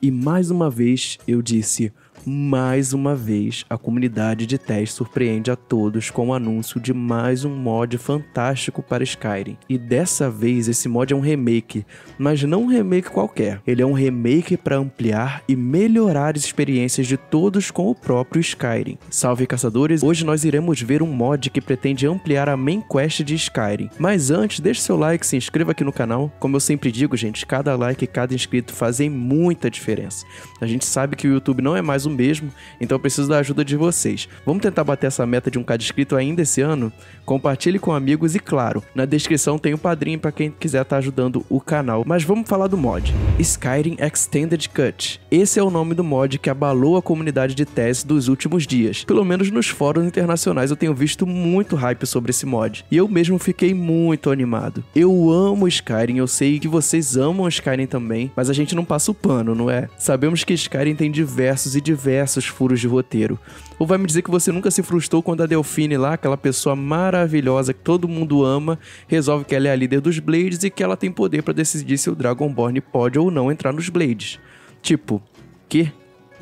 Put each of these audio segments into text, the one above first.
E mais uma vez eu disse mais uma vez, a comunidade de teste surpreende a todos com o anúncio de mais um mod fantástico para Skyrim. E dessa vez esse mod é um remake, mas não um remake qualquer. Ele é um remake para ampliar e melhorar as experiências de todos com o próprio Skyrim. Salve caçadores, hoje nós iremos ver um mod que pretende ampliar a main quest de Skyrim. Mas antes, deixe seu like, se inscreva aqui no canal. Como eu sempre digo, gente, cada like e cada inscrito fazem muita diferença. A gente sabe que o YouTube não é mais mesmo, então eu preciso da ajuda de vocês. Vamos tentar bater essa meta de um cada inscrito ainda esse ano? Compartilhe com amigos e, claro, na descrição tem o um padrinho para quem quiser estar tá ajudando o canal. Mas vamos falar do mod. Skyrim Extended Cut. Esse é o nome do mod que abalou a comunidade de TES dos últimos dias. Pelo menos nos fóruns internacionais eu tenho visto muito hype sobre esse mod. E eu mesmo fiquei muito animado. Eu amo Skyrim, eu sei que vocês amam Skyrim também, mas a gente não passa o pano, não é? Sabemos que Skyrim tem diversos e diversos furos de roteiro. Ou vai me dizer que você nunca se frustrou quando a Delfine lá, aquela pessoa maravilhosa que todo mundo ama, resolve que ela é a líder dos Blades e que ela tem poder para decidir se o Dragonborn pode ou não entrar nos Blades. Tipo, que?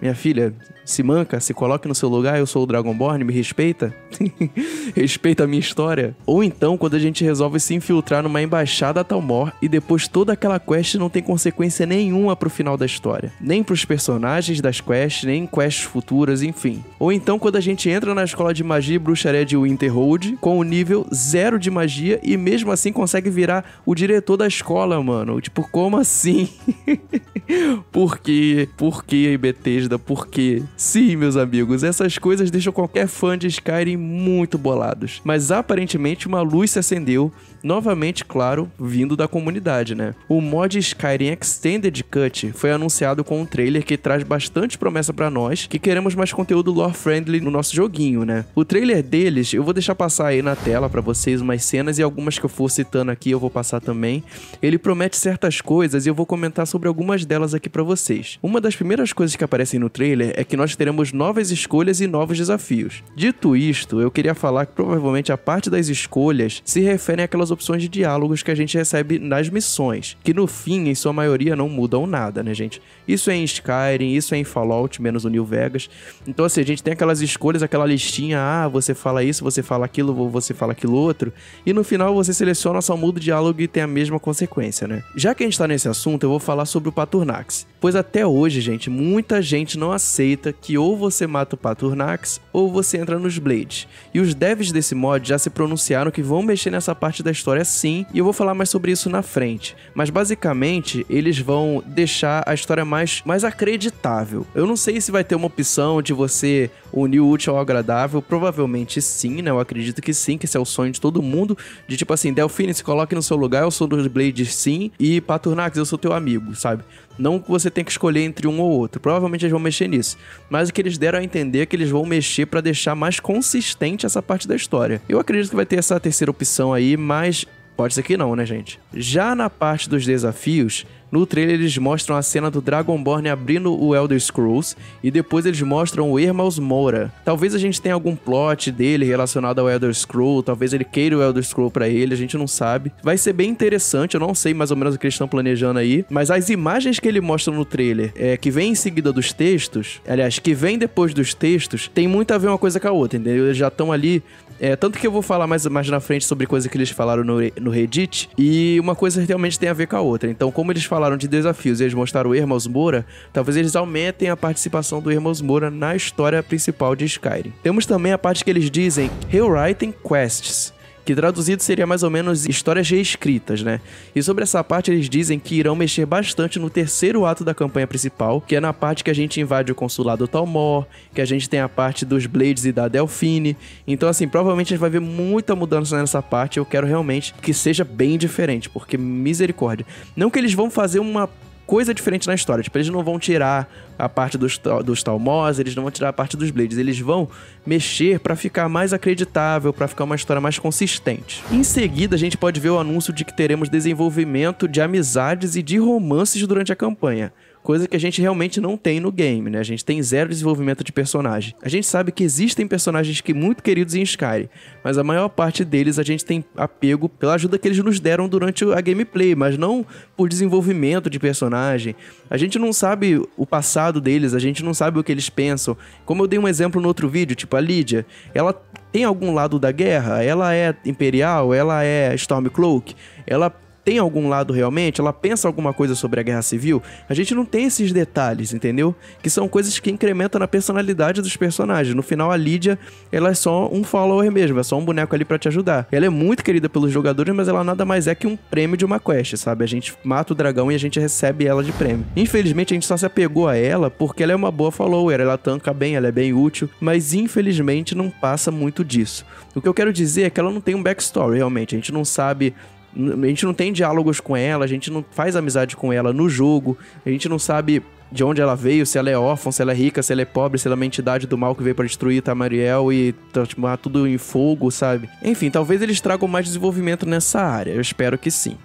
Minha filha, se manca, se coloque no seu lugar, eu sou o Dragonborn, me respeita? respeita a minha história? Ou então, quando a gente resolve se infiltrar numa embaixada Talmor e depois toda aquela quest não tem consequência nenhuma pro final da história. Nem pros personagens das quests, nem em quests futuras, enfim. Ou então, quando a gente entra na escola de magia e bruxaria de Winterhold com o nível zero de magia e mesmo assim consegue virar o diretor da escola, mano. Tipo, como assim? por quê? Por quê, Bethesda? Por quê? Sim, meus amigos, essas coisas deixam qualquer fã de Skyrim muito bolados. Mas aparentemente uma luz se acendeu, novamente, claro, vindo da comunidade, né? O mod Skyrim Extended Cut foi anunciado com um trailer que traz bastante promessa para nós, que queremos mais conteúdo lore friendly no nosso joguinho, né? O trailer deles, eu vou deixar passar aí na tela para vocês umas cenas e algumas que eu for citando aqui eu vou passar também. Ele promete certas coisas e eu vou comentar sobre algumas delas aqui para vocês. Uma das primeiras coisas que aparecem no trailer é que nós teremos novas escolhas e novos desafios. Dito isto, eu queria falar que provavelmente a parte das escolhas se refere àquelas opções de diálogos que a gente recebe nas missões, que no fim, em sua maioria, não mudam nada, né, gente? Isso é em Skyrim, isso é em Fallout, menos no New Vegas. Então, assim, a gente tem aquelas escolhas, aquela listinha, ah, você fala isso, você fala aquilo, você fala aquilo outro, e no final você seleciona, só muda o diálogo e tem a mesma consequência, né? Já que a gente tá nesse assunto, eu vou falar sobre o Paturnax. Pois até hoje, gente, muita gente não aceita que ou você mata o Paturnax ou você entra nos Blades. E os devs desse mod já se pronunciaram que vão mexer nessa parte da história sim, e eu vou falar mais sobre isso na frente. Mas basicamente, eles vão deixar a história mais, mais acreditável. Eu não sei se vai ter uma opção de você unir o útil ao agradável, provavelmente sim, né? Eu acredito que sim, que esse é o sonho de todo mundo, de tipo assim, Delfine, se coloque no seu lugar, eu sou dos Blades sim, e Paturnax, eu sou teu amigo, sabe? Não que você tem que escolher entre um ou outro. Provavelmente eles vão mexer nisso. Mas o que eles deram a entender é que eles vão mexer para deixar mais consistente essa parte da história. Eu acredito que vai ter essa terceira opção aí, mas pode ser que não, né, gente? Já na parte dos desafios, no trailer eles mostram a cena do Dragonborn abrindo o Elder Scrolls e depois eles mostram o Hermaus Mora. Talvez a gente tenha algum plot dele relacionado ao Elder Scroll, talvez ele queira o Elder Scroll para ele, a gente não sabe. Vai ser bem interessante, eu não sei mais ou menos o que eles estão planejando aí, mas as imagens que ele mostra no trailer, é, que vem em seguida dos textos, aliás, que vem depois dos textos, tem muito a ver uma coisa com a outra, entendeu? Eles já estão ali é, tanto que eu vou falar mais, mais na frente sobre coisa que eles falaram no, no Reddit, e uma coisa realmente tem a ver com a outra. Então, como eles falaram de desafios e eles mostraram o Hermos Moura, talvez eles aumentem a participação do Hermos Moura na história principal de Skyrim. Temos também a parte que eles dizem Rewriting Quests que traduzido seria mais ou menos histórias reescritas, né? E sobre essa parte eles dizem que irão mexer bastante no terceiro ato da campanha principal, que é na parte que a gente invade o consulado Talmor, que a gente tem a parte dos Blades e da Delfine. Então assim, provavelmente a gente vai ver muita mudança nessa parte, eu quero realmente que seja bem diferente, porque misericórdia. Não que eles vão fazer uma coisa diferente na história. Tipo, eles não vão tirar a parte dos, dos Talmos, eles não vão tirar a parte dos Blades. Eles vão mexer para ficar mais acreditável, para ficar uma história mais consistente. Em seguida, a gente pode ver o anúncio de que teremos desenvolvimento de amizades e de romances durante a campanha. Coisa que a gente realmente não tem no game, né? A gente tem zero desenvolvimento de personagem. A gente sabe que existem personagens que muito queridos em Skyrim, mas a maior parte deles a gente tem apego pela ajuda que eles nos deram durante a gameplay, mas não por desenvolvimento de personagem. A gente não sabe o passado deles, a gente não sabe o que eles pensam. Como eu dei um exemplo no outro vídeo, tipo a Lídia, ela tem algum lado da guerra? Ela é imperial? Ela é Stormcloak? Ela tem algum lado realmente? Ela pensa alguma coisa sobre a guerra civil? A gente não tem esses detalhes, entendeu? Que são coisas que incrementam na personalidade dos personagens. No final, a Lídia, ela é só um follower mesmo, é só um boneco ali para te ajudar. Ela é muito querida pelos jogadores, mas ela nada mais é que um prêmio de uma quest, sabe? A gente mata o dragão e a gente recebe ela de prêmio. Infelizmente, a gente só se apegou a ela porque ela é uma boa follower, ela tanca bem, ela é bem útil, mas infelizmente não passa muito disso. O que eu quero dizer é que ela não tem um backstory, realmente. A gente não sabe a gente não tem diálogos com ela, a gente não faz amizade com ela no jogo, a gente não sabe de onde ela veio, se ela é órfã, se ela é rica, se ela é pobre, se ela é uma entidade do mal que veio para destruir Tamariel e transformar tudo em fogo, sabe? Enfim, talvez eles tragam mais desenvolvimento nessa área, eu espero que sim.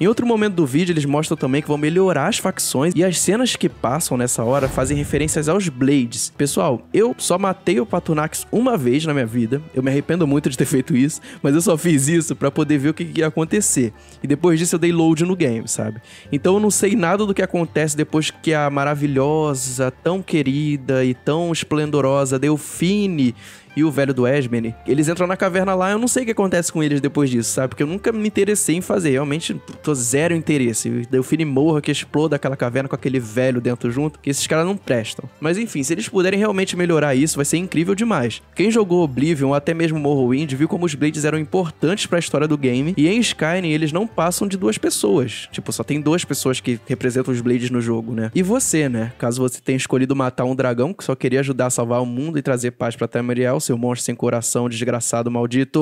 Em outro momento do vídeo, eles mostram também que vão melhorar as facções e as cenas que passam nessa hora fazem referências aos Blades. Pessoal, eu só matei o Patronax uma vez na minha vida, eu me arrependo muito de ter feito isso, mas eu só fiz isso para poder ver o que ia acontecer. E depois disso eu dei load no game, sabe? Então eu não sei nada do que acontece depois que a maravilhosa, tão querida e tão esplendorosa Delfine e o velho do Esmene, eles entram na caverna lá, eu não sei o que acontece com eles depois disso, sabe? Porque eu nunca me interessei em fazer, realmente tô zero interesse. Delfine morra que exploda aquela caverna com aquele velho dentro junto, que esses caras não prestam. Mas enfim, se eles puderem realmente melhorar isso, vai ser incrível demais. Quem jogou Oblivion ou até mesmo Morrowind viu como os Blades eram importantes para a história do game, e em Skyrim eles não passam de duas pessoas. Tipo, só tem duas pessoas que representam os Blades no jogo, né? E você, né? Caso você tenha escolhido matar um dragão que só queria ajudar a salvar o mundo e trazer paz para Tamriel, seu monstro sem coração, desgraçado, maldito.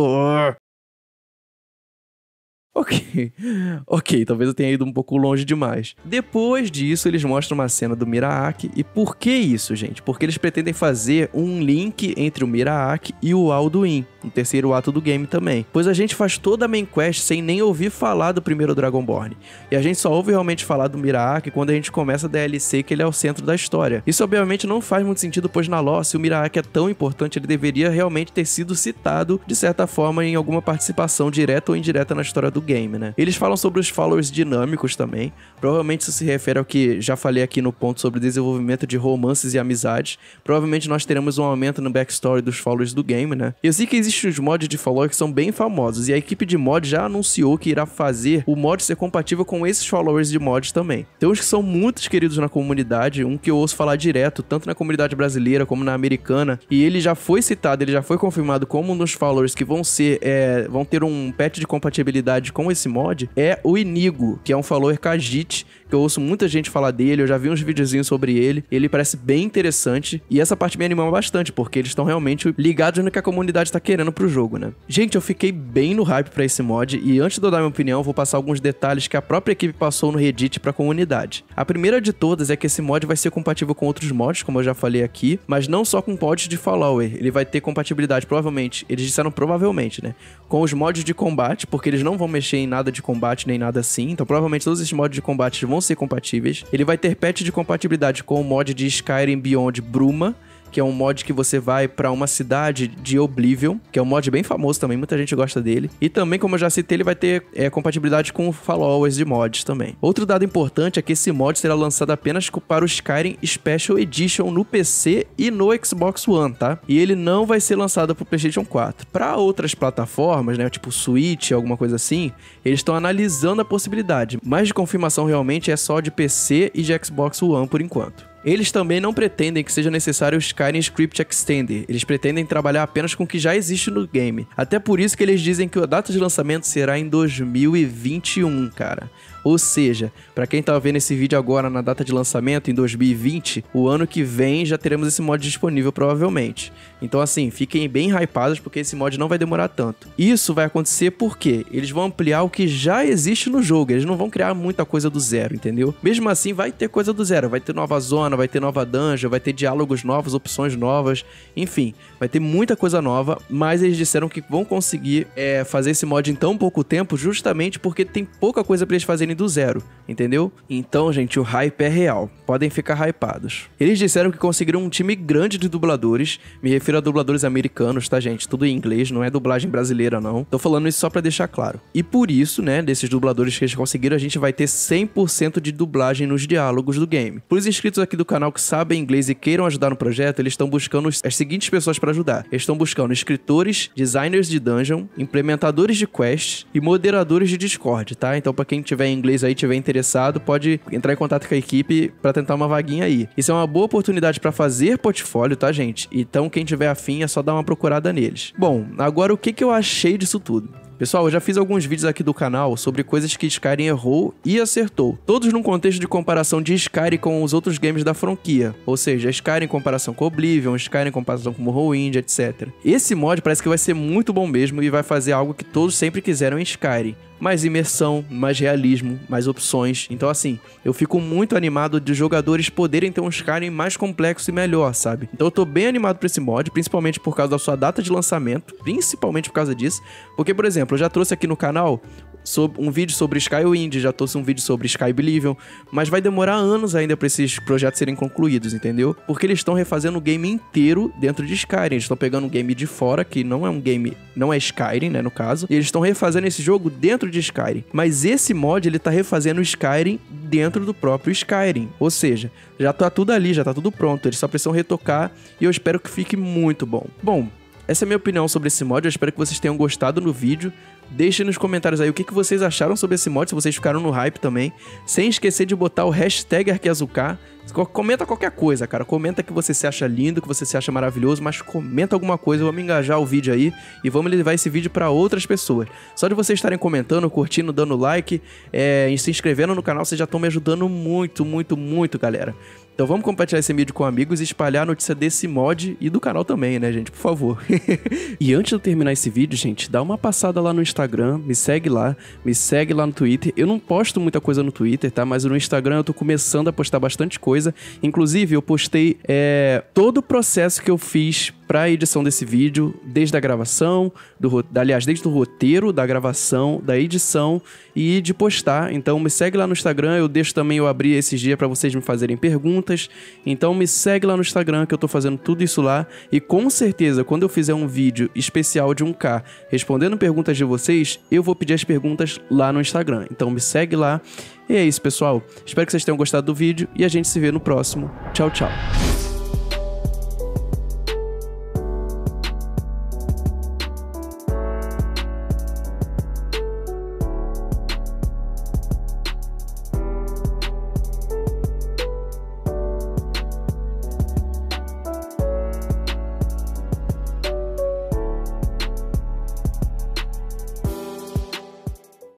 Ok, ok, talvez eu tenha ido um pouco longe demais. Depois disso, eles mostram uma cena do Miraak. E por que isso, gente? Porque eles pretendem fazer um link entre o Miraak e o Alduin, no terceiro ato do game também. Pois a gente faz toda a main quest sem nem ouvir falar do primeiro Dragonborn. E a gente só ouve realmente falar do Miraak quando a gente começa a DLC que ele é o centro da história. Isso obviamente não faz muito sentido, pois na lore, se o Miraak é tão importante, ele deveria realmente ter sido citado de certa forma em alguma participação direta ou indireta na história do game, né? Eles falam sobre os followers dinâmicos também. Provavelmente isso se refere ao que já falei aqui no ponto sobre desenvolvimento de romances e amizades. Provavelmente nós teremos um aumento no backstory dos followers do game, né? Eu sei que existem os mods de follower que são bem famosos, e a equipe de mod já anunciou que irá fazer o mod ser compatível com esses followers de mods também. Tem uns que são muito queridos na comunidade, um que eu ouço falar direto, tanto na comunidade brasileira como na americana, e ele já foi citado, ele já foi confirmado como um dos followers que vão ser, é, vão ter um patch de compatibilidade com esse mod é o Inigo, que é um follower Kajit, que eu ouço muita gente falar dele, eu já vi uns videozinhos sobre ele, ele parece bem interessante, e essa parte me animou bastante, porque eles estão realmente ligados no que a comunidade tá querendo pro jogo, né? Gente, eu fiquei bem no hype para esse mod, e antes de eu dar minha opinião, vou passar alguns detalhes que a própria equipe passou no Reddit pra comunidade. A primeira de todas é que esse mod vai ser compatível com outros mods, como eu já falei aqui, mas não só com mods de follower, ele vai ter compatibilidade, provavelmente, eles disseram provavelmente, né? Com os mods de combate, porque eles não vão mexer em nada de combate nem nada assim, então provavelmente todos esses mods de combate vão ser compatíveis. Ele vai ter patch de compatibilidade com o mod de Skyrim Beyond Bruma, que é um mod que você vai para uma cidade de Oblivion, que é um mod bem famoso também, muita gente gosta dele. E também, como eu já citei, ele vai ter é, compatibilidade com followers de mods também. Outro dado importante é que esse mod será lançado apenas para o Skyrim Special Edition no PC e no Xbox One, tá? E ele não vai ser lançado para o PlayStation 4. Para outras plataformas, né, tipo Switch, alguma coisa assim, eles estão analisando a possibilidade, mas de confirmação realmente é só de PC e de Xbox One por enquanto. Eles também não pretendem que seja necessário o Skyrim Script Extender. Eles pretendem trabalhar apenas com o que já existe no game. Até por isso que eles dizem que a data de lançamento será em 2021, cara. Ou seja, para quem tá vendo esse vídeo agora na data de lançamento, em 2020, o ano que vem já teremos esse mod disponível provavelmente. Então assim, fiquem bem hypados porque esse mod não vai demorar tanto. Isso vai acontecer porque eles vão ampliar o que já existe no jogo, eles não vão criar muita coisa do zero, entendeu? Mesmo assim, vai ter coisa do zero, vai ter nova zona, vai ter nova dungeon, vai ter diálogos novos, opções novas, enfim, vai ter muita coisa nova, mas eles disseram que vão conseguir é, fazer esse mod em tão pouco tempo justamente porque tem pouca coisa para eles fazerem do zero, entendeu? Então, gente, o hype é real. Podem ficar hypados. Eles disseram que conseguiram um time grande de dubladores. Me refiro a dubladores americanos, tá, gente? Tudo em inglês, não é dublagem brasileira, não. Tô falando isso só pra deixar claro. E por isso, né, desses dubladores que eles conseguiram, a gente vai ter 100% de dublagem nos diálogos do game. Por os inscritos aqui do canal que sabem inglês e queiram ajudar no projeto, eles estão buscando as seguintes pessoas para ajudar. Eles estão buscando escritores, designers de dungeon, implementadores de quests e moderadores de Discord, tá? Então, para quem tiver inglês aí, tiver interessado, pode entrar em contato com a equipe para tentar uma vaguinha aí. Isso é uma boa oportunidade para fazer portfólio, tá, gente? Então, quem tiver afim é só dar uma procurada neles. Bom, agora o que, que eu achei disso tudo? Pessoal, eu já fiz alguns vídeos aqui do canal sobre coisas que Skyrim errou e acertou, todos num contexto de comparação de Skyrim com os outros games da franquia, ou seja, Skyrim em comparação com Oblivion, Skyrim em comparação com Morrowind, etc. Esse mod parece que vai ser muito bom mesmo e vai fazer algo que todos sempre quiseram em Skyrim, mais imersão, mais realismo, mais opções. Então, assim, eu fico muito animado de jogadores poderem ter um Skyrim mais complexo e melhor, sabe? Então, eu tô bem animado pra esse mod, principalmente por causa da sua data de lançamento, principalmente por causa disso. Porque, por exemplo, eu já trouxe aqui no canal um vídeo sobre Skywind, já trouxe um vídeo sobre Sky Oblivion, mas vai demorar anos ainda para esses projetos serem concluídos, entendeu? Porque eles estão refazendo o game inteiro dentro de Skyrim. Eles estão pegando um game de fora, que não é um game, não é Skyrim, né, no caso, e eles estão refazendo esse jogo dentro de Skyrim. Mas esse mod, ele tá refazendo o Skyrim dentro do próprio Skyrim. Ou seja, já tá tudo ali, já tá tudo pronto. Eles só precisam retocar e eu espero que fique muito bom. Bom, essa é a minha opinião sobre esse mod. Eu espero que vocês tenham gostado no vídeo. Deixem nos comentários aí o que, que vocês acharam sobre esse mod, se vocês ficaram no hype também. Sem esquecer de botar o hashtag Arquiazucar. Comenta qualquer coisa, cara. Comenta que você se acha lindo, que você se acha maravilhoso, mas comenta alguma coisa, vamos engajar o vídeo aí e vamos levar esse vídeo para outras pessoas. Só de vocês estarem comentando, curtindo, dando like é, e se inscrevendo no canal, vocês já estão me ajudando muito, muito, muito, galera. Então vamos compartilhar esse vídeo com amigos e espalhar a notícia desse mod e do canal também, né, gente? Por favor. e antes de eu terminar esse vídeo, gente, dá uma passada lá no Instagram, me segue lá, me segue lá no Twitter. Eu não posto muita coisa no Twitter, tá? Mas no Instagram eu tô começando a postar bastante coisa. Inclusive, eu postei é, todo o processo que eu fiz para a edição desse vídeo, desde a gravação, do, aliás, desde o roteiro, da gravação, da edição e de postar. Então me segue lá no Instagram, eu deixo também eu abrir esses dias para vocês me fazerem perguntas. Então me segue lá no Instagram que eu tô fazendo tudo isso lá e com certeza quando eu fizer um vídeo especial de 1K respondendo perguntas de vocês, eu vou pedir as perguntas lá no Instagram. Então me segue lá. E é isso, pessoal. Espero que vocês tenham gostado do vídeo e a gente se vê no próximo. Tchau, tchau.